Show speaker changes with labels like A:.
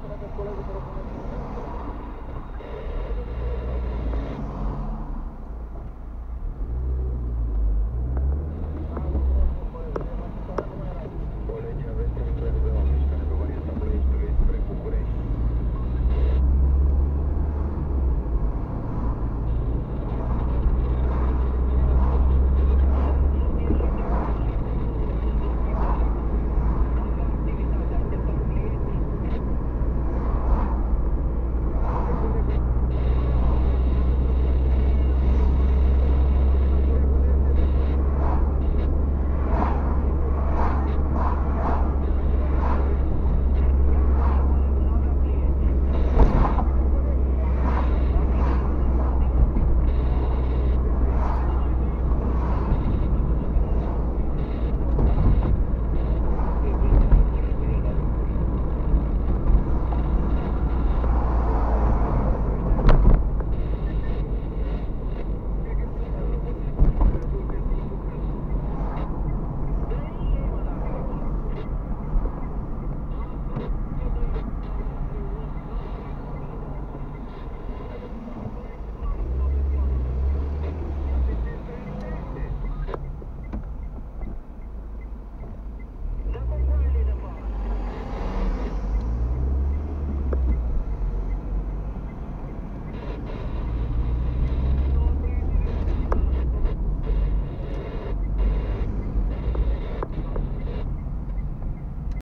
A: creo que.